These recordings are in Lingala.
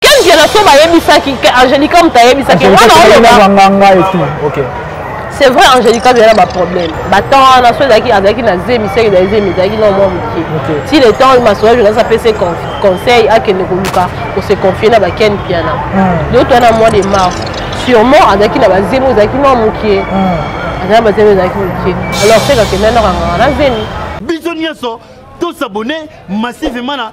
Ken Mpiana so bayebisaki ke Angelica moto ayebisaki wana olobanganga etu ok c'est vrai Angelica azali na baproblème batemp wana so ezalaki azalaki na zemi seke ezali zemi ezalaki na mwa moke ti le temps masolo journaliste apesi conseil akende koluka kose confie na baken Mpiana donc wana mois de mars sûrement azalaki na bazemi ezalaki mwa moke azali na bazemi ezalaki moke alors seke akenda na kanganga na zemi biso nyonso tosabone massivement na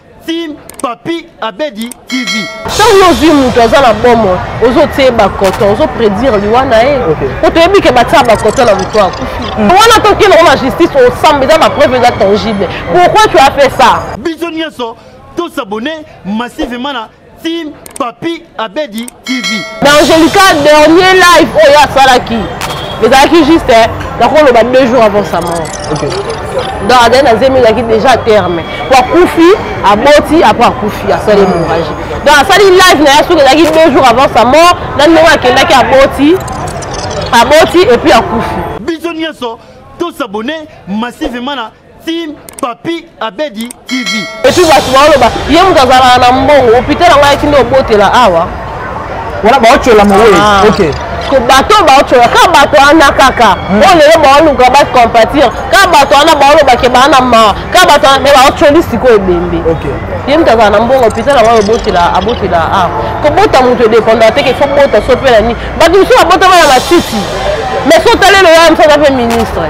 Team Papi Abedi TV. Ntango yo ozwi moto aza na bomo ozotia ye bacoton ozopredire liwa na ye po toyebi ke batia bacoton na moto akufi mm. wana toki nango na justice osamba eza bapreuve eza tangible pourquoi tu as fait ça biso nyonso tosabone massivement na team papi abedi tv na angelica dernier live oyo oh, asalaki ezalaki juste eh, nakoloba deux jours avant sa mort okay. donc azali na zemi ezalaki déjà terme po akufi aboti apres akufi asali mourage donc asali live na ye soki ezalaki deux jours avant sa mort na ndenge akendaki aboti aboti epuis akufi biso nyonso tosabone massivement na team papi abedi tv epuis bato baoloba ye moto azalaka na mbongo hôpital yango ayaki nde obotela awa wana baotyola mowe ah. ok bato baotyola ka bato wana kaka hmm. oyo lelo baoluka bacompatir ka bato wana baolobake baa na mawa ka bato wana me baotyoli sikoyo ebembe ye moto azala na mbongo mpenza na bayo botela abotela a ah. kobota moto edependaka teke fo bota so mpe na nini bato mosusu babotama na matiti mais so talelo wana mosu aza mpe ministre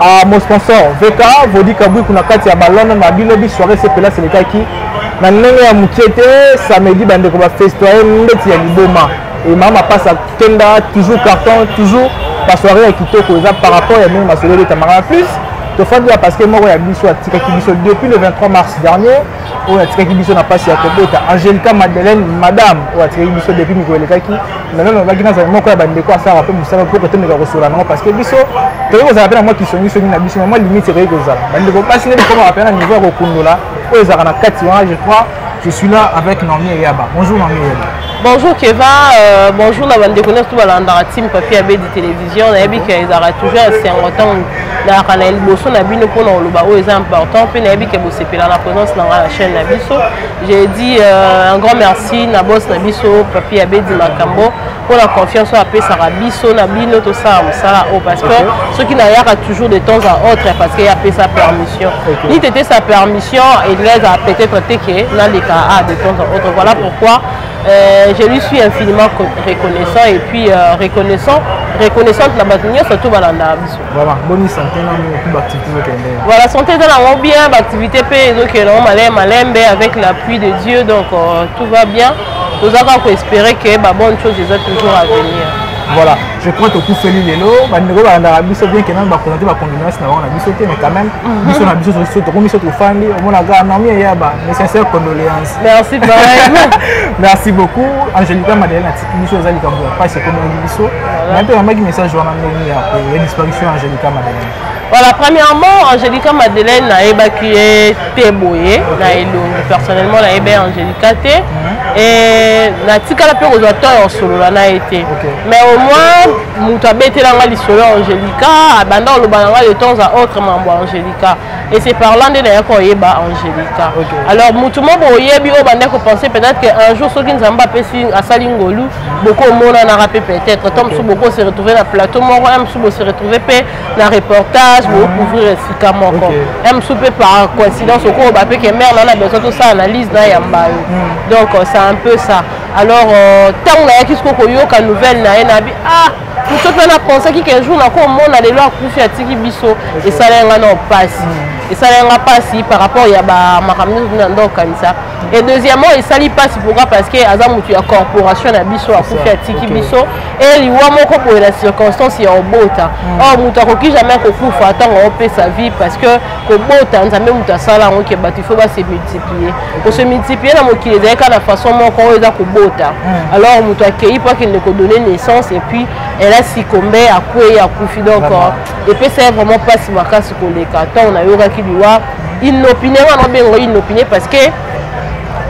Ah, mon sponsor VK Vodi Kabui kuna kati ya balona na bilobi soirée sepela selekaki na ndenge ya moke te samedi bandeko bafestoye ndeti ya liboma emama mapasa kenda toujours carton toujours basoirée ya kitoko eza par rapport ya ndenge masolo ebetamaka plus tofandi ya parce que moko ya biso atikaki biso depuis le 23 mars dernier oyo atikaki biso na mpasi ya kobota angelica madeleine madame oyo atikaki biso depuis mikolo elekaki nano nalobaki nazali moko ya bandeko asalaka mpe mosala mpo totomeka kosola nango parce que biso tokoki kozala mpe na mwa kisongisongi na biso na mwa limite ekoki kozala bandeko basi nde bikomaka mpe na niveau ya kokundola oyo ezalaka na kati wana je crois je suis là avec normie eyaba bonjour normie eyaba Bonjour Keva, euh, bonjour na bande connaisse tout balandaka team papier à de télévision, nayebi que ezalaka toujours esengo ntango nayaka na liboso na bino mpona koloba oyo eza important mpe nayebi ke bosepela na présence na ngai na chaîne na biso j'ai dit euh, un grand merci na boss na biso papier abedi makambo mpo na confiance oyo apesaka biso na bino tosala mosala oyo parce que soki nayaka toujours de temps à autre parce que ye apesa permission ni tete sa permission eglise a peut-être te ke naleka a de temps à autre voilà pour Quoi? Euh, je lui suis infiniment reconnaissant et puis euh, reconnaissant reconnaissante na bato nyonso to balanda biso voilà boni santé nango mpe baactivité ezokende voilà santé eza nango bien baactivité mpe ezokende nango malai malembe avec l'appui de dieu donc euh, tout va bien toza kaka koespérer ke babonne chose eza toujours à venir voilà je crois tokufeli lelo bandeko balandaka biso bien ke nano bakonate bacondoléance na bango na biso te mais quand même mhm. biso na biso tokomi so tofandi omonaka nomi eyaba mais sincère condoléance merci merci beaucoup angelica madeleine atiki biso eza likambo ya mpasi ekomelaki biso na mpe oyambaki message wana ndenge ya disparition ya angelica madeleine voilà premièrement angelica madeleine nayebaki ye te boye na elongi personnellement nayebi angelica te mhm. e natikala mpe kozwa temps ya osolola na ye te mais au moins moto abetela ngai lisolo ya angelica abanda oloba na ngai de temps à autre mambo ya angelica et c'est parlant nde naya koyeba angelica okay. alors motu mo boyebi oyo banda kopense peut-être que un jour soki nzambe apesi asali ngolu bokomonanaka mpe peut-être to mosusu bokosi retrouve na plateau moko ya mosusu bosi retrouve mpe na reportage bokouvrir esika moko ya mosusu mpe par coïncidence okoyoba mpe ke mare na na besoin tosala analyse na yamba yo donc c'est un peu ça alors ntango euh, nayaki sikoyo koyoka nouvelle na ye nabi ah biso mpe na pensaki qu'un jour nakomona lelo akufi atiki biso esalaki nga nao mpasi mm. esalaki nga mpasi par rapport ya bamakambo nyonso na ndo okanisa et deuxièmement esali mpasi pourquoi parce que aza motu ya corporation na biso akufi atiki biso e liwa moko boye na circonstance ya obota mm. or oh, moto akoki jamais kokufa ntango opesa vie parce que kobota nzambe moto asala yango ke bato ifo base multiplier ko se multiplier na mokili ezali kaka na façon moko oyo eza kobota hmm. alors moto akei mpo akende kodonner naissance et puis elle a succombe akwei akufi donc euh, epesa ye vraiment mpasi makasi koleka ntango nayokaki liwa inopine wana obengo inopine parce que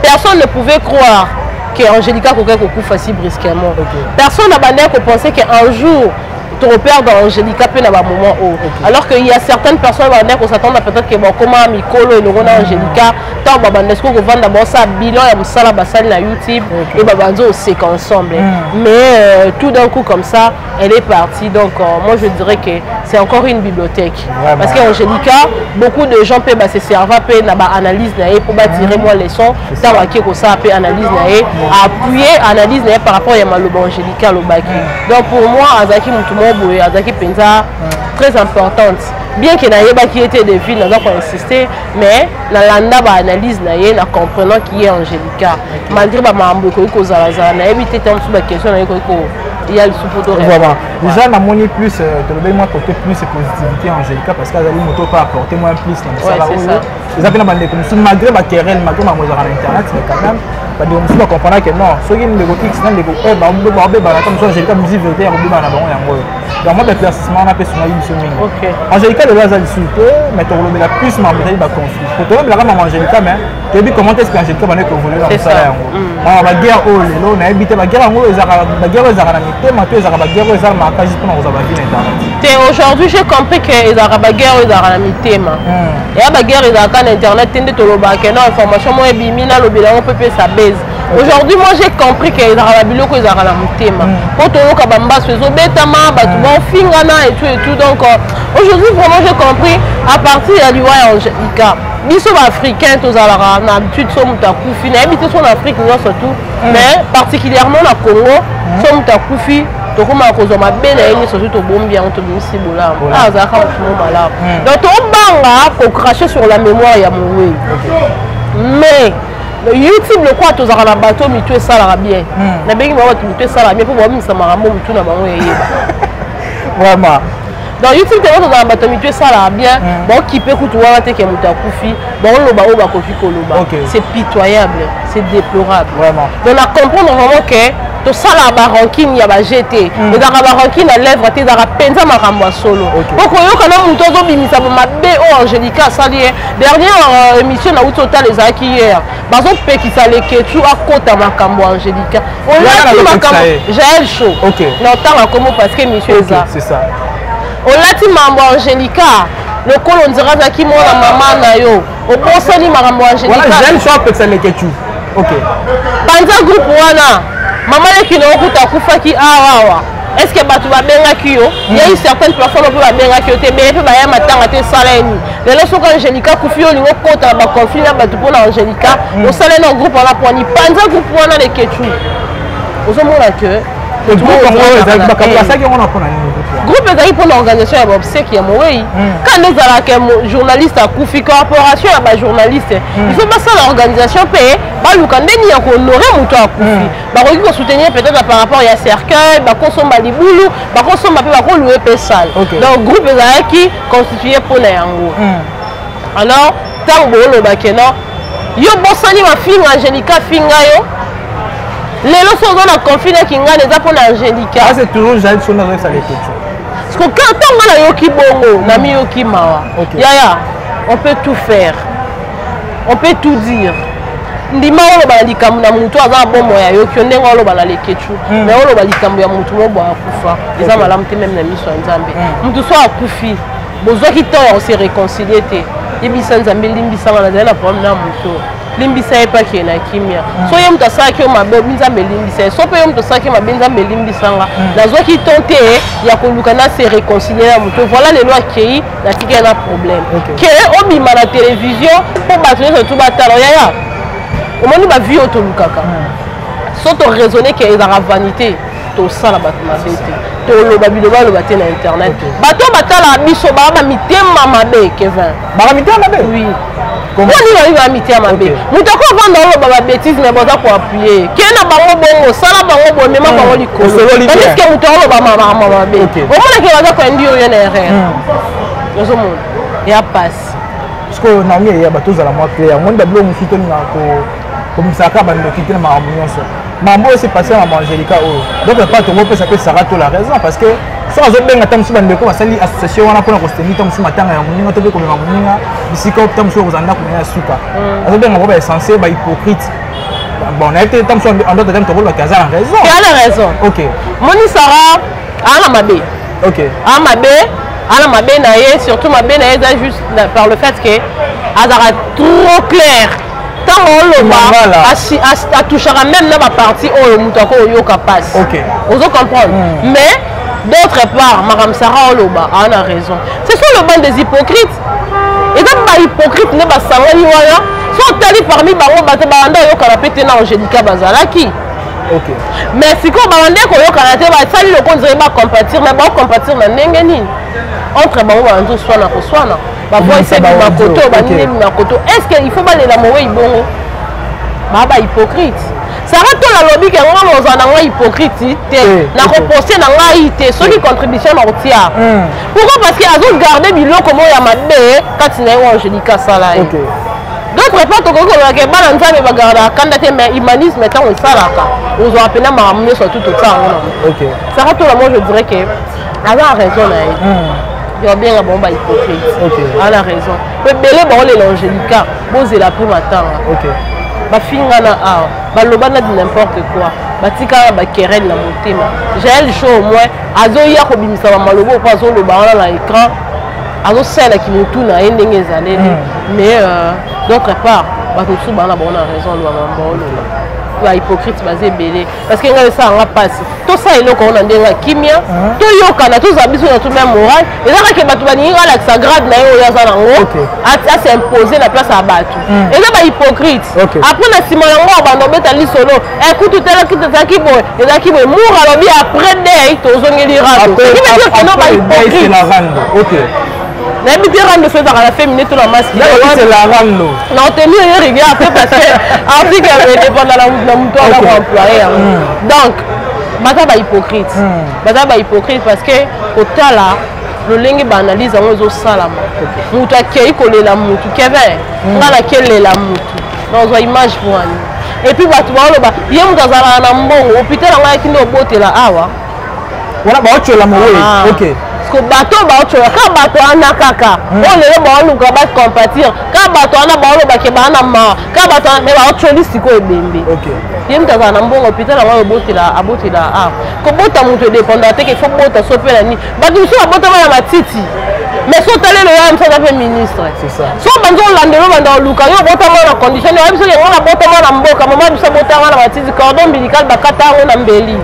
personne ne pouvait croire que angelica akokaki kokufa si brusquement okay. personne abandaki kopense que un jour tokoperdre angelica mpe na bamoment oyo okay. alors que ya certaines personnes bandaki kosatanda peut-être ke bakoma mikolo elongo na angelica ntango babanda sikoyo kovanda baosala bilan ya mosala basali na youtube okay. et babanzi oseka ensemble mm. mais euh, tout d'un coup comme ça elle est partie donc euh, moi je dirais que c'est encore une bibliothèque Vraiment. parce que angelica beaucoup de gens mpe base serva mpe na baanalyse na ye mpo batire mwa leçon ntango ake kosala mpe analyse na ye appuye analyse na ye par rapport ya maloba angelica alobaki donc pour moi azalaki motu moko boye azalaki mpenza très importante bien que nayebaki ye te de ville naza koinsiste mais nalanda baanalyse na ye na comprenant ki ye angelica malgré bamambo ekoki kozalazala nayebi te ntango mosusu baquestion na ye ekoki ya lisusu poto vraiment déjà namoni plus euh, tolobeli mwa côté plus positivité angelica parce que azali moto opo apporte mwa plus na mosala oyo eza mpe na bandeko mosusu malgré baquerelle malgré bango ezalaka na internet mais quand même bandeko mosusu bacomprenaka non soki ndeko x na ndeko e babebana ta mosusu angelica mosi verité ya kobebana na bango yango oyo yango baeclaircissement wana mpe esungaki biso mingi angelica lelo aza lisusu te mais tokolobela plus mambo ezali baconflit po tolobelaka mama angelica mais toyebi comment est ce que angelica banda ekonvole na mosala yango mama baguerre oyo lelo nayebi te baguerre yango baguerre oyo ezalaka na mitema to ezalaka baguerre oyo ezalaka makasi mpona kozwa bavi na internet te aujourd'hui j'ai compris que ezalaka baguerre oyo ezalaka na mitema eya baguerre ezalaka na internet te nde tolobaka no information moko ebimi nalobela yango mpe epesa base aujourd'hui moi j'ai compris que ezalaka na biloko ezalaka na motema mpo mm. toyoka bambaso ezobetama bato mm. bafingana etout etout donc euh, aujourd'hui vraiment j'ai compris à partir ya liwa ya angelica biso baafricain tozalaka na habitude so moto akufi nayebi te so na afrique nyonso tout mm. mais particulièrement na congo so moto akufi tokomaka kozwa mabe na ye nyonso soki tobombi yango tobimisi bolamu a ah, azalaka moto mo malamu donc tobanga kocrache sur la mémoire ya mowei mais mais youtube lokola tozalaka na bato mitu esalaka bien hmm. nabengi bango bato mitu esalaka bien mpo babimisa makambo mitu na bango eyeba vraiment donc youtube te bato na bato mitu esalaka bien hmm. baokipe kutu wana te ke moto akufi baoloba oyo bakoki koloba c'est pitoyable c'est déplorable vraiment donc na comprendre vraiment que tosalaka barankine ya baje te hmm. ezalaka barankine ya lèvre te ezalaka mpenza makambo ya solo okoyoka na moto azobimisa mabe oyo angelica asali ye dernière euh, émission na wuti otala ezalaki hier bazopekisa leketu akota makambo angelica olati makambo jael show na otanga komo parce que émission eza olati mambo angelica lokola ondira azalaki mwana mama na yo obosani makambo angelicaapekisa leketu panza groupe wana mama leki na okuta akufaki awawa est ce que bato babengaki yo yayi certaine plateforme mpe babengaki yo te beye mpe baya matanga te esalani lelo soki angelica akufi yo olingi okota na baconflit na bato mpo na angelica mm. osala na groupe wana pwani panza groupe wana leketu ozomona ke groupe ezalaki mpo na organisation ya baobsèque ya mowei mm. ka nde ezalaka journaliste akufi corporation ya bajournaliste mm. il faut basala organisation mpe baluka ndenge ya kohonore moto akufi mm. bakoki kosoutenir peut-être par rapport ya cercueil bakosomba libulu bakosomba mpe bakolue mpe sale donc groupe ezalaki constitue mpo na yango hmm. alors ntango booloba ke non yo bosani mafinga angelica afinga yo lelo so oza na conflit na kingana eza mpo na angelica ah, ntango nga nayoki bongo namiyoki mawa yaya on peut tout faire on peut tout dire ndima oloba na likambo na motu aza na bomoi ya yoki yo ndenge oloba na lekechu hmm. mais oloba likambo ya motu moko boya akufa eza malamu te meme na miso ya nzambe hmm. motu so akufi bozwaki temps ya kose réconcilie te yebisa nzambe limbisanga nazali na problème na moto limbisa ye mpe akee na kimia hmm. so ye moto asalaki yo mabe obi nzambe elimbisa ye so mpe ye moto asalaki mabe nzambe elimbisanga nazwaki temps te ya koluka na se réconcilie na moto voilà lelo akei natikali na problème ke obima na televizio mpo bato nyonso tu batala yaya omoni bavie oyo tolukaka so toraisonne ke ezalaka vanité tosala bato mabe te toloba bilobaloba te na internet bato batala biso baa bamitema mabe kevin baka mitema mabe oui boni babi ba mitya mabe moto ako avanda oloba babétise me boza koappuye ke na bango bongo sala bango boye mema bango hmm. likoloaliske moto aoloba mamama mabe omonake baza koinduire yo na erreur hmm. ozomona ya pasi sikoyo nani eya bato ozala mwa clair omoni babilo mosusu tolingaka komisaka bandoki te na makambo nyonso mambo oyo sepasela mama angelica oyo donc epa tokopesa mpe sara to la raison parce que soki azobenga ntango mosusu bandeko basali association wana mpona kosengi ntango mosusu matanga ya moninga to mpe komema moninga bisika ntango mosusu okozala ndako na ya suka mm. azobenga bango baessence bahypocrite bon nayebi te ntango mosusu en d'autres termes tokolobaka aza na raison aza na raison ok moni sara aza na mabe ok aza mabe aza na mabe na ye surtout mabe na ye eza juste par le fait que azalaka trop claire ntango oloba atouchaka meme na baparti oyo moto ako oyoka mpasi ozo comprendre hmm. mais d'autre part makambo sara oloba aa na raison ce sont le bande des hypocrites eza bahypocrite nde basangani wana so otali parmi bango bato balanda oyokana mpe te na angelica bazalaki okay. mais sikoyo balanda koyokana te basali lokonzela bacompatir mais baocompatir na ndenge nini entre bango balanda oswana koswana bavoise bimakoto banini bimakoto est ce que il faut balela mowei bongo baa ba hypocrite sara tola alobi ke yango mama ozala na ngai hypocrite te eh, nakoposte na ngai te soki eh. contribution na kotia hmm. pourquoi parce que azogarde biloko moko ya mabe kati na ye oyo angelique asala ye d'autre part tokoki kolobaka ebana nzambe bagardaka kanda te mais humanisme ntango esalaka ozwaka mpena makambo nyonso atu totia yango na sara tola moi je dirais ke aza raison na ye yobenga bango ba hypocrite ana raison po ebele bango lela angelica bozela mpe matanga bafingana awa baloba na n'importe quoi batikala bakerel na motema jael sho au moins azoya kobimisa bamaloba opo azoloba wana na écran azosalela kimotu na ye ndenge ezaleli mais euh, d'autre part bato mosusu bana bango na raison loba bango loba bahypocrite baza ebele parce que ngai esala nga mpasi tosala eloko yango na ndenge ya kimia ah. toyokana tozala biso na to meme moral eza kaka bato balingi nga alakisa grade na ye oyo aza nango ase impose na place ya bato hmm. eza bahypocrite apres na nsima yango abanda obeta lisolo eh, kutu telaki tezalaki boye ezalaki boye mour alobi apres dei tozongeli rado bahypocrite nayebi te rando so ezalaka na femine to na maskeselangando na oteni oyo rigueur te parce que article ya koedependa na moto wana koemploye yango hmm. donc baza bahypocrite hmm. baza bahypocrite parce que kotala lolenge baanalyse yango ezosalama moto akei kolela motu kevin hmm. ngai nakelela motu nazwa image mwani epuis bato baoloba ye moto azalaka na mbongo hôpital yango ayaki nde obotela awa wana baotyola mowe ah. ok parceke bato oyo baotyola kaka bato wana kaka hmm. oyo lelo baoluka bacompatir kaka bato wana baolobake baa na mawa kaka bato wana me baotyoli sikoyo ebembe ye moto azala na mbongo hôpital yango abotela abotela a ah. kobota moto edependaka teke fo bota sopela nini bato mosusu babotama na matiti mais so otali elo yaya mosaka mpe ministre so banza olanda elo banda oluka yo obotama na condition oyebi soki yango nabotama na mboka mama biso abotanga na matiti cordon ombilical bakata yango na mbeli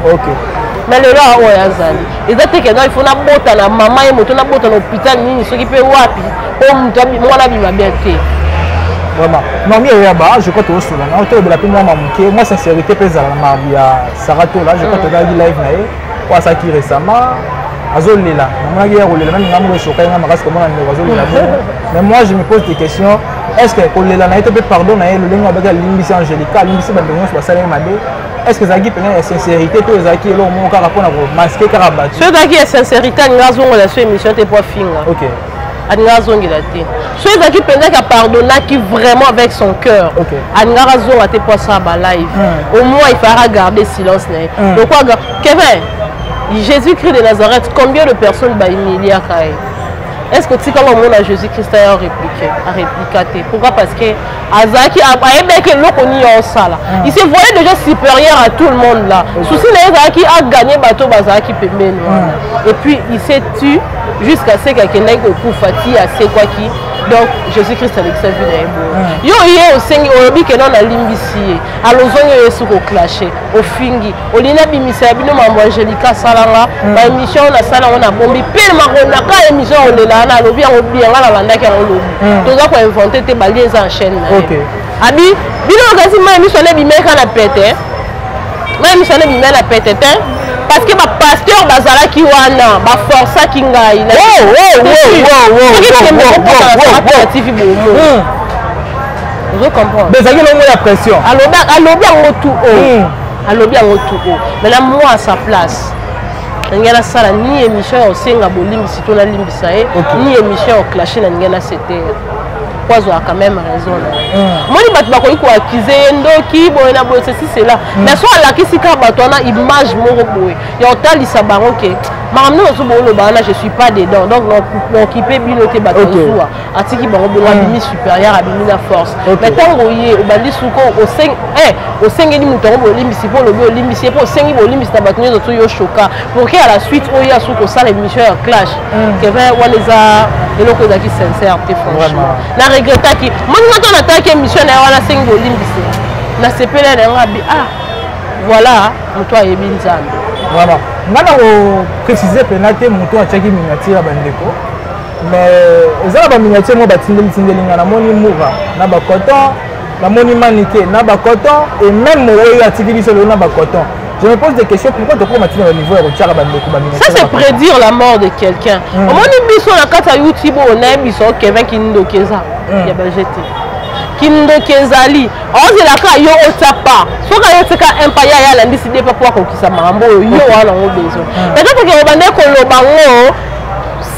mais lelo awa oyo azali eza te kena ifo nabota na mama ye moto nabota na hôpital nini soki mpe wapi oyo moto mwana bima bien te vraiment mami eyaba je crois tozosolana otolobela mpe mwana moke mwa sincérité mpe ezala na ya saratola je crois tozalaki live na ye oyo asalaki récemment azolela namonaki ye akolela nani ngambo esokai ngai makasi komona ndeko azolela bongo mais moi je me pose des questions est ce que kolela na ye to mpe pardon na ye lolenge abaki alimbisi angelica alimbisi bandeko nyonso basala ye mabe est ce que ezalaki mpenza ya sincérité to ezalaki eloko moko kaka mpo na komaske kaka bato so ezalaki ya sincérité alinga azongola so émission te mpo afinga ok alingaka azongela te so ezalaki mpenzaki apardonnaki vraiment avec son cœur alingaka azonga te mpo asala balive au moins il fallaka garder silence na ye lokola kevin jésus christ de nazareth combien de personnes bahumiliaka ye est ce que otikaka omona jésus christ aya réplique aréplika te pourquoi parce que azalaki ayebaki eloko nini aosala ah. il se voyait déjà supérieur à tout le monde là souci na ye ezalaki aganye bato bazalaki pembeni wana ah. et puis il s'est tu jusqu'à ce kakendaki kokufa ti asekwaki donc jésus christ alekisa vi na ye boye ah. yo ye osengi olobi kena nalimbisi ye alozongi oyo esuki oclashe ofingi olingi nabimisa ya bino mambo angelica asalanga hmm. baémission oyo nasala yango nabombi mpe makonaka émission olelaa na alobi yango bien nga nalandaki yango lobi hmm. toza koinvente te balie eza en chaîne na ye abi bino okasi mai miso ane bimeka na pete mai miso ane bimea na pete te parce que bapasteur bazalaki wana baforsaki ngai tv bomo ezalaki longo ya pression alobi yango tu o hmm. alobi yango tu o mais na moi à sa place ndenge nasala ni émission ya osenga bolimbisi to nalimbisa ye ni émission ya oclashe na ndenge nasetere po azwaka quand même raison na ye hmm. moni bato bakoki koakize ye ndoki boye na boye ceci cela hmm. mais so alakisi kaka bato wana image moko boye ya otalisa bango ke makambo nde ozobooloba wana je suis pas dedans donc naokipe bino te bato zuwa atiki bango bongo abimi supérieur abimi na force mais ntango oye obandi suko eh, osengeli moto yango bolimbisi mpo olobi olimbisi ye mpo osengi bolimbisi na bato nyonso to yo shoka pourke à la suite oyo ya suki osala émission ya clash mm. kevin wana eza eloko ezalaki sincère te franchement na regrettaki moninga to natalaki émission na ye wana asengi bolimbisi nasepeli na yango abi ah voilà moto ayebi nzambe voilà nga na koprécise mpena te moto atyaki miniatire ya bandeko mais eza na baminiature moko batindeli tindeli ngai namoni mura na bacoton namoni manike na bacoton et même moweyo atiki biso lelo na bacoton je me pose des questions pourquoi tokoma tina na niveau ya kotyaka bandeko baminiature ça c'est prédire la mort de quelqu'un hmm. omoni biso na kati ya youtube oyo nayebi biso kevin kindoki eza hmm. ya bajete kindoki ezali ozela kaka yo otya pa soki ayo tika impa ye aya alandisi depa mpo akokisa makambo oyo yo wana yango besoin hmm. peut-être ke obandaki koloba ngo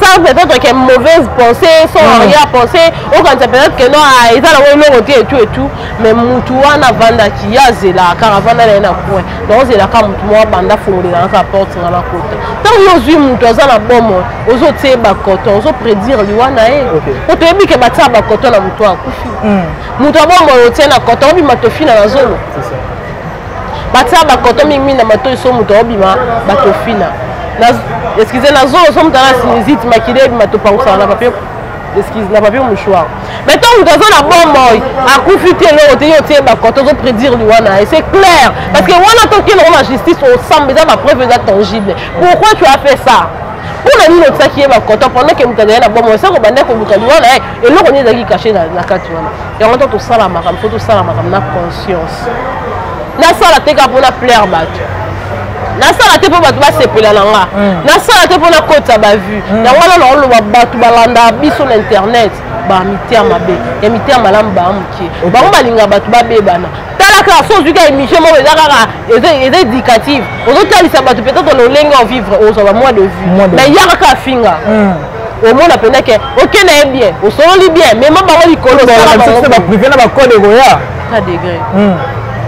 sans peut-être que mauvaise pensée sans mm. arrière pensée okanisa peut-être que non ah, eza nango eloko te etu etu mais mutu wana avandaki ye azela kaka avanda na ye na coin donc ozela kaka mutu moko abanda fongolela kaka porte nga bakota ntango yo ozwi mutu aza na bomo ozotia ye bacoton ozoprédire liwa na ye po toyebi ke batia bacoton na mutu akufi mutu mm. abomo otie na coton obima tofina na zolo batia bakoto mingi mingi na matoi so moto aobima batofina excuse na zolo so moto ana sinizite makili ebima topangusaka na papie excuse na papie mouchoir mais ntango moto aza na bomoi akufi te eloko te yo otie bakoto ozo prédire liwana ye c'est clair parce que wana tokende ngo na justice osamba eza bapreuve eza tangible pourquoi tu as fait ça mpo na nini otiaki ye bakoto pendant ke moto azali na bomoi soko banda koluka liwana ye eloko nini ezalaki kashe na kati wana yango to tosala makambo fo tosala makambo na conscience nasala te kaka mpo na plaire bato nasala te mpo bato basepela na nga hmm. nasala te mpo nakotisa bavue hmm. yango wana naoloba bato balanda biso na internet bamitiya mabe ya mitiya malamu baa moke bango balinga bato babebana tala kaka so ozwi kaka émission moko eza kaka eza éducative ozotalisa bato peut-être lolenge o vivre ozwa ba mois de vue mais yaka kaka finga hmm. omona mpenza ke oke na ye bien osololi bien mema bango likolo baprive na bakode ekoya ta degré hmm.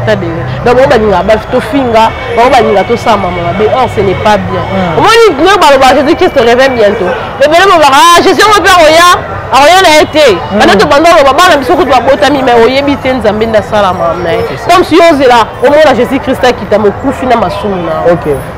ta degré donc bango balinga tofinga bango balinga tosamba ma mabe or ce n'est pas bien hmm. omoni no balobaka jésus christ revient bientôt ebele bobaka ah, jésus yango mpe akoya akoya na ye te hmm. banda tobanda oloba bana biso kutu babotami mai oyebi te nzambe nde asalama mai comme si ozela omona jésus christ akita mokufi na masumu na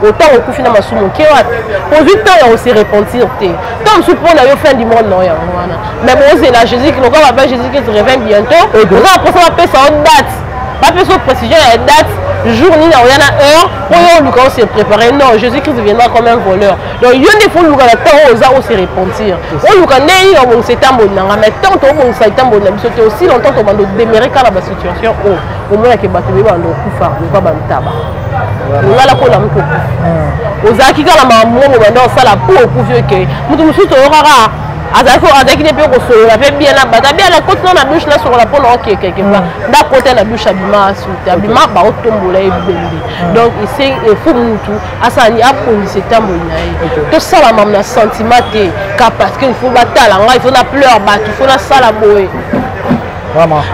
otango okufi na masumu oke wapi ozwi temps ya kose repentir te ntango mosusu mpo na yo fin du monde na yo yango wana mai bozela jésus lokola baba jésus christ revin bientôt oza na mposa bapesa yo date bapesa yo précision ya date jour nini akoya na heure mpo yo oluka ose préparer non jésus christ viendra comme un voleur donc yo nde faut luka na temps oyo oza ose repentir oluka nde nini obongisa etamboli na ngai mais tant tobongisa etamboli na biso te aussi longtemps tobanda odemere kaka na basituation oyo oh, omonake bato beye banda okufa loka bantaba olala kola moto okufa hmm. ozalaki kaka na mamongo banda osala po okufi oke moto mosusu toyokaka azalaki azalaki nde mpe kosolola mpe bien na bato abia nakoti na na dushe nasokola mpo na okekeke mpa ndakota na dushe abima asuti abima baotombola ebembe donc ese efo mutu asala nini apolisa etamboli na ye tosala mamu na sentiment te ka parce que il faut batala ngai il faut na pleure bato il faut nasala boye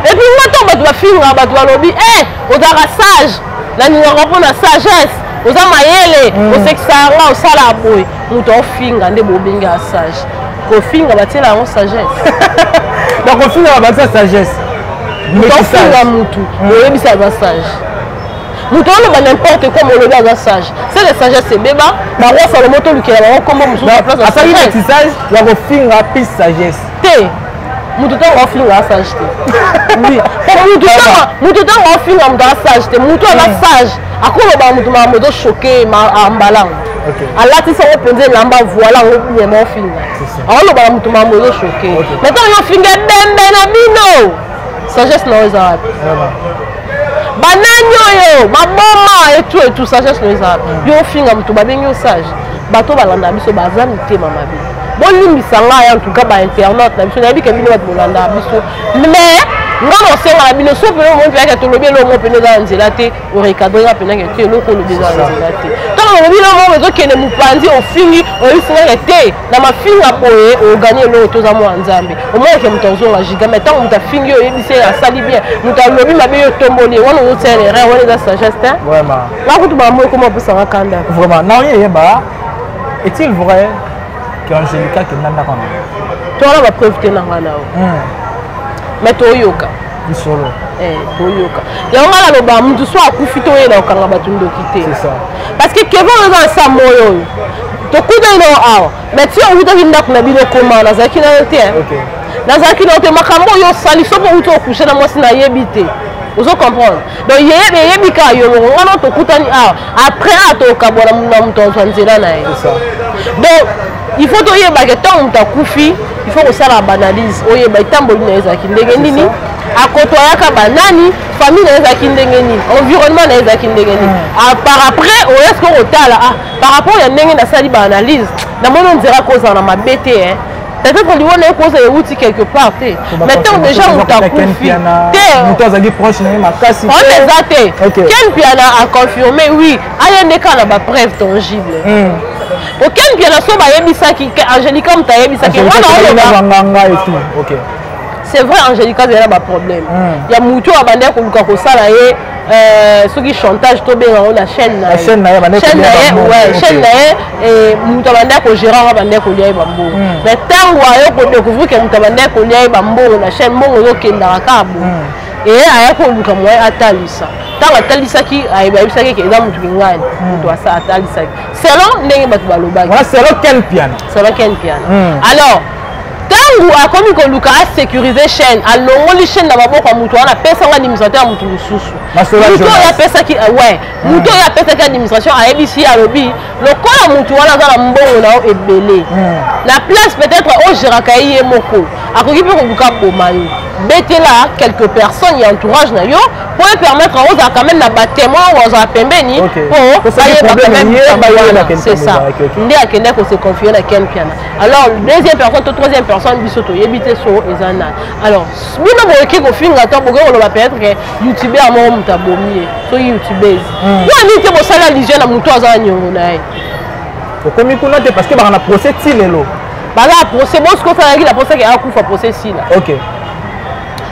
epuis nga ntango bato bafingaka bato balobi e eh, ozalaka sage nalingaka mpo na sagesse oza mayele hmm. osekisaka nga osala boye moto aofinga nde bobengi ya sage kofinga batiela yango sagesse bakofinga babatisa sagesse moto afinga motu oyebisa hmm. aza sage moto oloba n'importe quoi molobi aza sage se le sagesse ebeba bango salomo tolukela bango nkombo mosusuasali matisage ya kofinga pise sagesse te moto ntango afinga asage te moto ntango afinga moto asage te moto aza hmm. sage akoloba moto makambo ezochoke ambalango alatisi yango mpenza elamba voila yango nyama ofinga akolobaka moto makambo ezochoke mai ntango yo ofinga ebembe na bino sagesse na yo eza wapi banani oyo baboma etu etu sagesse na yo eza wapi yo ofinga moto babengi yo sage bato balanda biso baza mitema mabe bolimbisa ngai en tout cas bainternet na biso nayebi ke bino bato bolanda biso mais nga mosenga na bino so mpena omoi mpenake tolobi eloko moko mpena eza na nzela te orecadre nga mpenake te eloko olobi eza na nzela te ntango olobi eloko moko ezokende mopanzi ofingi oyebisinake te na mafinga boye ogani eloko toza mwana nzambe omonake moto azonga jida mai ntango moto afingi yo oyebisi ye asali bien moto alobi mabe yo otomboli ye wana ozotia na erreur wana eza sagesse te nga kutu bambo ekoma opesanga kanda vraiment na oye eyeba est-il vrai que angelica kenda ndako na twana bapreuve te na nga na yo mai toyoka lisolo eh, boyoka yango nga naloba moto so akufi to oyena kokanga bato ndoki te parce que kevin oyo eza na sa moyo oyo tokutani nao awa mais ti okutaki ndako na bino koma nazalaki nayo te nazalaki nayo te makambo oyo osali soki outi okushe na mwasi nayebi te ozo comprendre donc yeyebi eyebi kaka yo moko wana tokutani awa après awa ah, tokabwana moto na moto azwa nzela na ye donc il faut toyebaka ntango moto akufi il faut kosala baanalyse oyeba etamboli na ye ezalaki ndenge nini akotoyaka banani famille na ye ezalaki ndenge nini environnement na ye ezalaki ndenge nini hmm. ah, par après oya sikoyo kotala ah, par rapport ya ndenge nasali baanalyse namoni onzela kozala na mabe te peut-être liwa na ye koza ewuti quelque part te mais ntango déjà moto akufi temoto azali proche na ye makasi wana eza te ken piana aconfirme oui aya nde kaka na bapreuve tangible hmm. po ken piana so bayebisaki angelica moto ayebisaki wana olobanganga etu c'est vrai angelica azali na baproblème hmm. ya motu oyo abandaki koluka kosala ye Euh, soki chantage tobenga yango na chaîne na chaîne na ye moto abandi akogera yango abandi akolia ye bambongo hmm. mais ntango ayo kodécouvrir ke moto abandi akolia ye bambongo na chaîne mbongo ezokendaka kaka boye hmm. eye aya koluka moye atalisa ntango atalisaki ayebisaki ke eza moto mingani hmm. moto asa atalisaki selon ndenge bato balobaki selon ken piana selon ken piana alors Tangu akomi koluka a securiser chaîne, alongoli chaîne na maboko ya mutu wana pesa nga administrateur ya mutu mususu. Mutu oyo apesaki eh, ouais, mutu oyo apesaki administration ayebisi ye alobi lokola mutu wana aza na mbongo na yo ebele. Hmm. Na place peut-être o geraka ye ye moko. Akoki pe koluka boma yo. Betela quelques personnes ya entourage na yo pour lui permettre aux quand même là-bas témoin ou aux pembeni pour aller quand même c'est ça. Ndé akenda ko se confier na Ken Piana. alors deuxième personne to troisième personne biso toyebi te so eza nani alors bino boyoki kofinga to bokoki koloba peut-être ke youtubeur moko moto abomi ye soki youtubeuse yo alingi te bosala allusion na moto aza na niongo na ye okomi kuna te parce que baka na procès ti lelo baza na procès bonso kosalaki na procès ke akufa procès sila ok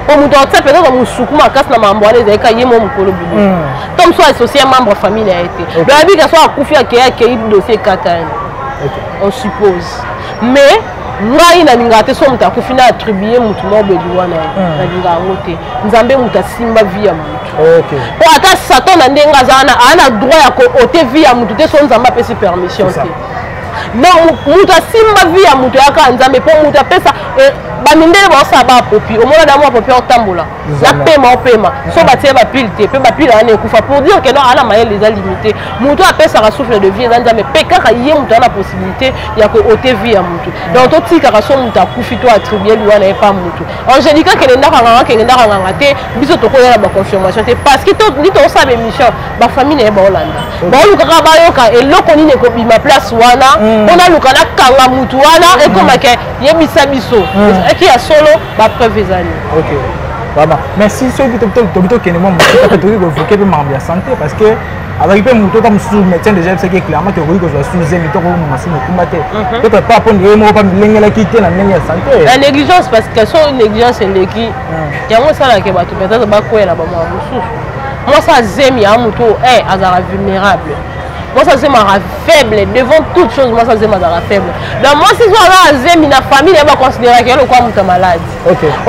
po moto atia mpenza na mosuku makasi na mambo wana ezalika ye mo mokolo bibi hmm. to mosusu asosie membre famille na ye te loyabi kaso akufi akei akei dossier ekatani on suppose mais ngai nalingaka te so moto akufi na attribue motu moko beliwa na ye hmm. nalingaka yango te nzambe moto asimba vi ya motu mpo ata satan na ndenge aza wana aa na droit ya koote vi ya motu te so nzambe apesi permission te na moto asimba vi ya moto yaka nzambe mpo moto apesa eh, bamindele baosala bapopi omona damour apopi otambola napema opema so batie bapile te mpe bapile wana ekufa pour dire que non ana mayele eza limité moto apesaka souffle de vie eza nzambe mpe kaka ye moto ana possibilité ya koote vie ya moto donc totikaka so moto akufi to attribue liwa na ye pa moto angelica kende ndaka nganga kende ndaka nganga te biso tokoya na baconfirmation te parce que ndi tosala émission bafamille na ye baolanda baolukaka bayoka eloko nini ekobima place wana mpo mm. naluka nakanga motu wana ekomake mm. yebisa biso mm. ezalaki ya solo ba preuve ezali ok vraiment mais si soki tobi tokende mwa mosika mpe tokoki koevoke mpe makambo ya santé parce que azalaki mpe moto ata mosusu médecin déjà yebisaki clairement te okoki kozwa suzemi to kokoma masumu okumba te peut être pas mpo ndeye moko mpa milengelaki te na ndenge ya santé la négligence parce que so négligence eleki yango esalaka bato peut-être bakwela bamwa mosusu mwasi azemi ya moto e azalaka vulnérable mwasi azemaka faible devant toute chose mwasi azemi azalaka faible donc mwasi so aza azemi na famille na ye baconsideraka ye lokola moto ya maladi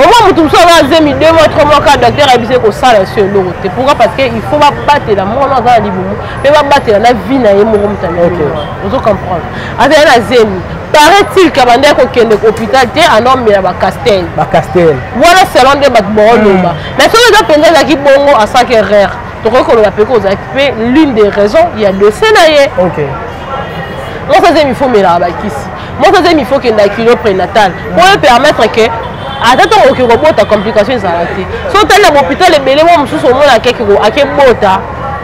omwa moto mosusu aza azemi deux mois trois mois ka docteur ayebisi ekosala so eloko te pourquoi parce que il faut babatela mwana aza na libumu mpe babatela na vie na ye moko moto ya ozo comprendre azali na zemi paraît-il que bande kokende hôpital te anomela bacastel bacastel wana selon nde bato baoloba na soki eza mpenza ezalaki bongo asaki erreur tokoki koloba mpe kozalaki mpe l'une des raisons ya dese na ye okay. mosi azemi ifo melaka bakisi mosi azemi ifo kenda kilo prénatal mpo mm. epermettre ke ata ntango okoki kobota complication ezala te so otali na bopital ebele mwa mosusu omona akeki akebota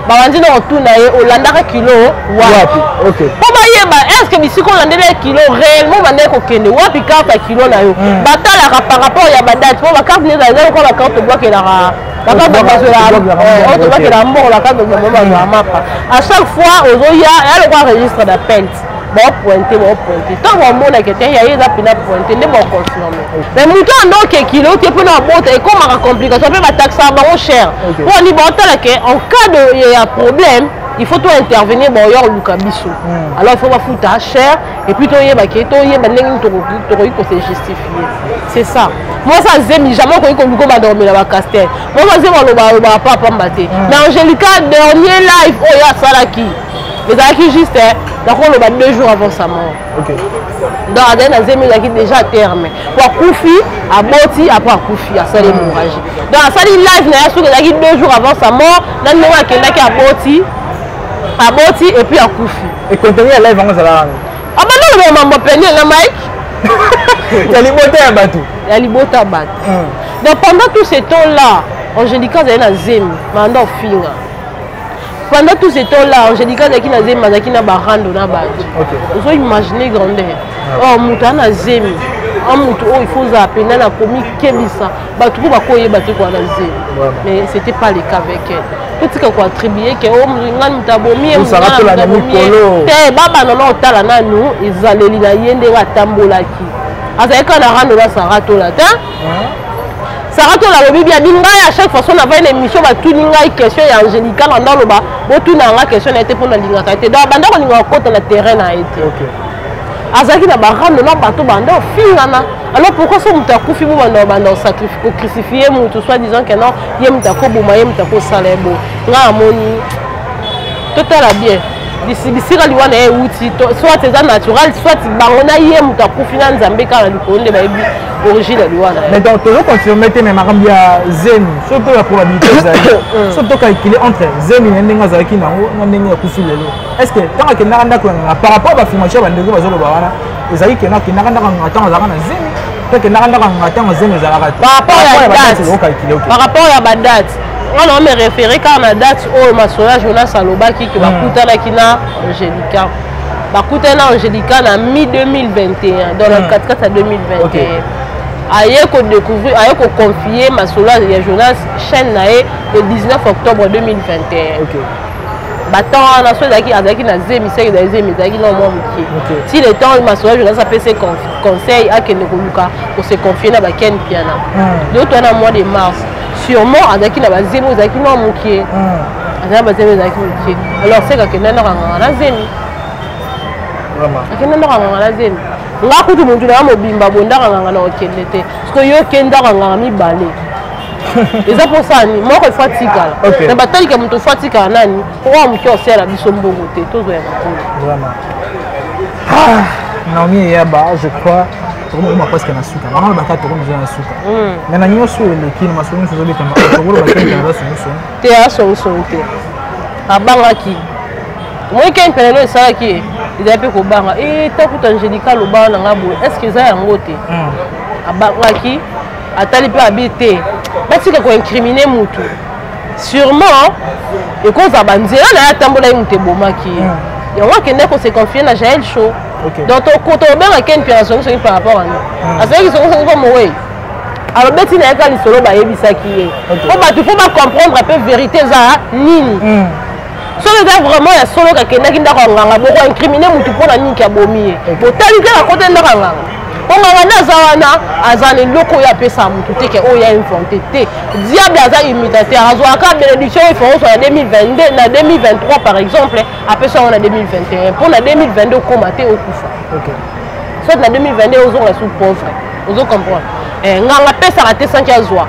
babanzi na kotuna ye olandaka kilo wapi mpo bayeba estce bisika olandeli ya kilo réellement bandaki kokende wapi karte ya kilo na yo mm. batalaka par rapport ya badate mpo bakarte nde ezali lokola bakarte obwakelaka bakakobazwelaotobakela mbongo bakakobazwela mapa a chaque fois ozoya yalokola registre na pente baopointe baopointe ntango amonaka te yaye eza mpena pointe nde baoconfirme me moto ando okekile otie mpona abota ekomaka complication mpe bataxaka bango cher mpo ani baotala ke en cas de ya problème il faut to intervenir baoya koluka biso hmm. alors il faut bafuta cher et puis toyeba ke toyeba ndenge nini tokoki kose justifie c'est ça mwasi azemi jamais okoki koluka badormela bacastel mwasi azemi alobaaloba pa pamba te mm. mais angelica dernier live oyo asalaki ezalaki juste nakoloba deux jours avant sa mort donc azali na zemi ezalaki déjà terme po akufi aboti apres akufi asali mm. hémorragie donc asali live na ye soki ezalaki deux jours avant sa mort na ndenge akendaki aboti aboti epuis akufi Et contenu ya live yango ezalaka nani? Abanda ah, loba mambo peni na Mike. Ya libota ya bato. Ya libota ya bato. Hmm. Donc pendant tout ce temps là, Angelica azali na zemi, manda ofinga. Pendant tout ce temps là, Angelica azalaki na zemi, azalaki na barando na bato. Ozo imaginer grandeur. Ah. Oh, moto ana zemi. a moto oyo ifa ozala mpenza nakomi kebisa bato mpo bakoki oyeba te koya na nzela mais c'était pas le cas avec elle totika koattribue ke o ngani moto abomi ye te babanda na otala nanu ezaleli na ye ndenge atambolaki azali kaka na rando na sara tola te sara tola alobi bia bingai à chaque façon navai na émission batuni ngai question ya angelica na nda aloba botuna yanga question na ye te mpo nalingaka ye te donc abanda kolingaka kota na terrain na ye te azalaki na barando na bato banda ofingana Alors pourquoi ce mutu akufi bo banda banda au sacrifice ko crucifier mutu soit disant que non ye mutu ko boma ye mutu ko sala bo nga amoni totala bien bisika liwa na ye euti soit eza naturel soit bango na ye mutu akufi na nzambe kaka likolo nde bayebi origine ya liwa na ye mais donc tozo confirme te mais makambo ya zemi soki toya probabilité ezali soki tocalcule entre zemi na ndenge azalaki nango na ndenge akufi lelo est ce que ntango akendaka ndako ya nganga par rapport bafirmation ya bandeko bazoloba wana ezali kena akendaka ndako ya nganga ntango azalaka na zemi to akendaka ndako ya nganga ntango zemi ezalaka te par rapport ya badate nga na me référé kaka na date oyo masoya jonas alobaki ke hmm. bakutanaki na angelica bakutani na angelica na mi 2021 donc na hmm. katikati ya 2021 aye kodécouvrir aye koconfie masolo ya jonas chaîne na ye le 19 octobre 2021 batemp wana so ezalaki azalaki na zemi seke ezali zemi ezalaki na mwa moke ti le temps masolo journaliste apesi conseil akende koluka kose confie na baken piana hmm. donc wana mois de mars sûrement azalaki na bazemi oyo ezalaki mwa moke hmm. azalaki bazemi ezalaki moke alors seke akenda ndako anganga na zemi akenda ndako anganga na zemi nga kutu motu na ya mobimba bondaka nganga na okende te soki yo okendaka nganga mibale eza mposani moko ifo atikala na batalika moto ifo atikala nani owa moke osala biso mbongo te tozwa ya makolo naomi eyaba je crois tokoma presque na suka mama olobaka tokomizwa na suka me na nyonso oyo eleki na masolo nyonso ozobetama tokoloba te mpena basongisongi te asongisongi te abangaki omoni kei mpena elo esalaki ye ezali mpe kobanga e eh, takuta angelica alobaka na ngai boye estce eza yango te hmm. abangaki atali mpe abi te batika koincrimine mutu sûrement ekozala banzela na ye atambolaki moto ebomaki ye hmm. yango akendaki koseconfie na jael show donc tokota obenga ken pianga songisongi par rapport ana hmm. azalaki songisongi mpo mowei alobeti na ye ka lisolo bayebisaki ye mpo bato mpo bacomprendre mpe vérité eza nini hmm. soki eza vraiment ya solo kakendaki ndako ya nganga boko incrimine motu mpo na nini kabomi ye botali te kakote ndako ya nganga onganga nde aza wana aza na eloko oyo apesa motu te ke oyo ya invente te diable aza imitateur azwaka benediction oyo faozwa na 2022 na 2023 par exemple apesa yango na 2021 mpo na 2022 okoma te okufa soit na 2022 ozonga su pauvre ozo comprendre eh, nganga apesaka te sanki azwa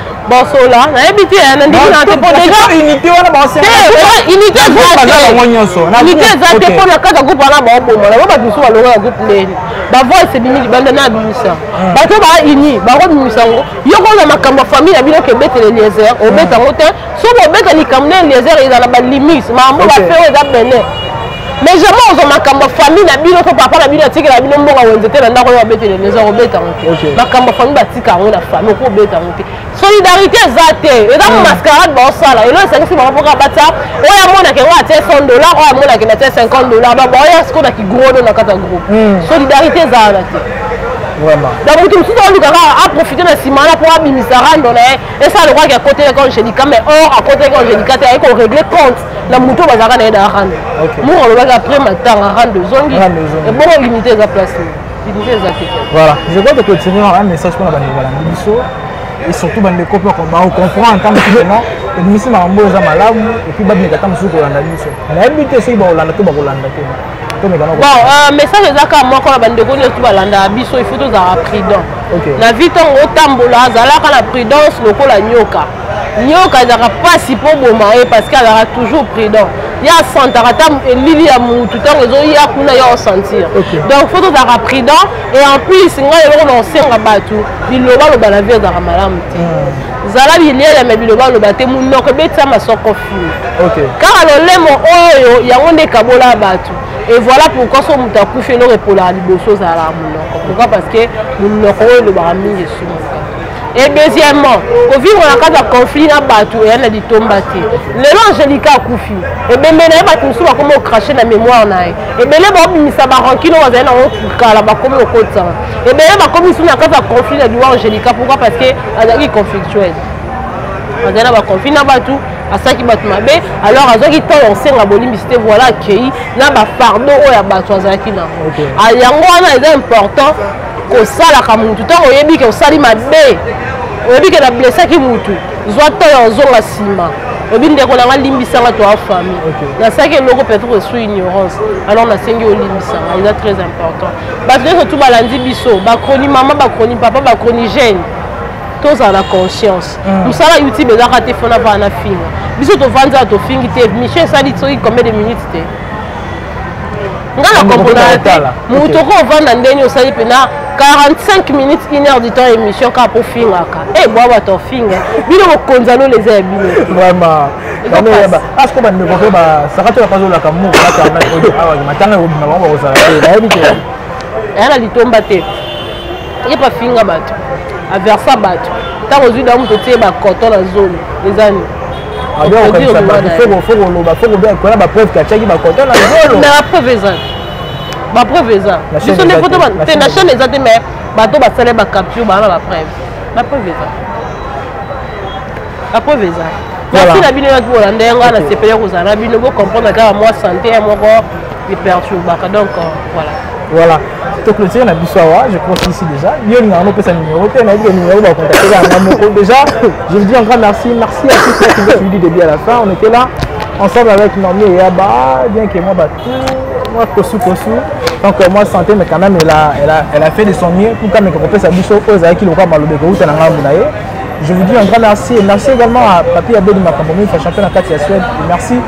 basola nayebi te eh, nandiki na te mpounité wana baunité eza te mpo na kaka groupe wana baoboma na ba bato mosusu balongo ya groupe ndeni bavoice ebimi libanda na abimisa hmm. bato baini bakobimisa yango yoko na makambo ya famille na bino kebetela eliezer obeta yango te soki obeta likambo na eliezer ezala balimite makambo bafeo eza bene Benjamin ozwa makambo ya famille na bino mpe papa na bino atikela bino mbongo wenze te na ndako oyo babetele maison kobeta yango te makambo ya famille batika yango na famille okoki kobeta yango te solidarité eza te eza hmm. mascarade baosala elo esangisi bango mpoka bata oyo amonake yango atie 100 dollar oyo amonake na tie 50 dollar donc baoya sikoyo na kigrodo na kati ya groupe hmm. solidarité eza wana te donc moto mosusu olukaka aprofite na nsima wana mpo abimisa rando na ye esala lokwaki akoteleka angelica mais or akoteleka angelica te aye koregle compte na moto oyo bazalaka na ye na rando moko alobaki après matanga rando ezongi ebongo limité eza place limité eza te voilà je crois que continue un message mpona bandeko balandi biso et surtout bandeko mpe baocomprendre ntango mosusu vraiment ebimisi makambo oyo eza malamu epuis bameka ntango mosusu kolanda biso nayebi te soki bakolanda to bakolanda te bon euh, message eza kaka moko na bandeko nyonso balandaka biso il faut tozalaka prudent na vie ntango otambola azalaka na prudence lokola nyoka nyoka ezalaka mpasi mpo boma ye parce que azalaka toujours prudent ye asantaka ata elili ya mutu ntango ezoya kuna ye osentir donc fo tozalaka prudent et en plus ngai eloko na kosenga bato bilobaloba na vie ezalaka malamu te hmm. zala biliele me bilobaloba te monoko ebetisa masoko fulu kaka lolemo oyo yango nde ekabola bato et voilà pourquoi so moto akufi eloko epolaka liboso ozalaka monoko pourquoi parce que monoko oyo elobaka mingi esunga et deuxièmement kovivre na kati ya conflit na bato eya na litomba te lelo angélika akufi ebembe na ye bato mosusu bakomi okrache na mémoire na ye ebele baobimisa barankino bazali nango kala bakomi kokotisama ebele bakomi su na kati ya conflit na liwa angélika pourquoi parce que azalaki conflictuel azali na baconflit na bato asalaki bato mabe alors azwaki ntango ya kosenga bolimbisi te voilà akei na bafardo oyo ya bato azalaki nango yango wana eza important kosalaka mutu ntango oyebi ke osali mabe oyebi ke na blessaki mutu zwa to ya ozonga nsima oyebi ndeko na ngai limbisanga to a famille okay. nasalaki eloko peut-être esui ignorance alors nasengi olimbisanga eza très important bato nyonso tu balandi biso bakroni mama bakroni papa bakroni jeune tozala na conscience mm. mosala mm. youtube ezaka te fona vana finga biso tovandi awa tofingi te mission esali soki combien de minutes te nga na comprendre te moto oko ovanda ndeni osali mpena 45 minutes 1 heure du temps émission kaka mpo ofingaka e eh, bwa bato ofinga bino bokonza lola eza ya bino vraiment asko bandeko mpe basakati oyo bazolaka moko awa matanga ekobima bango bakozala te bayebi te aya na litomba te ye mpe afinga bato aversa bato ntango ozwi dango moto otie bakoto na zolo eza nini abia kokanisa bato foko foko oloba foko bia kola ba preuve katiaki ba konta na zolo na preuve eza ba preuve eza biso nde foto ba te na chaîne eza te mais bato basala ba capture ba na ba preuve ba preuve eza ba preuve eza merci na bino yaki bolanda yango na sepeli ya kozala na bino bocomprendre kaka mwa sante ya moko eperturbaka donc euh, voilà voilà toclotire na biso awa je pense ici déjà yo olingaka nopesa numéro te nayebi ke numéro bakontakela yanga moko déjà je vous dis un grand merci merci à tous ceux qui ont suivi début à la fin on était là ensemble avec Normie et Yaba bien que moi batou moi kosu kosu donc euh, moi santé mais quand même elle a, elle a, elle a fait de son mieux pour kame kopesa biso oyo ezalaki lokola maloba ekouta na ngambo na ye je vous dis un grand merci et merci également à papi abedi makambo mingi fa champion na kati ya suède merci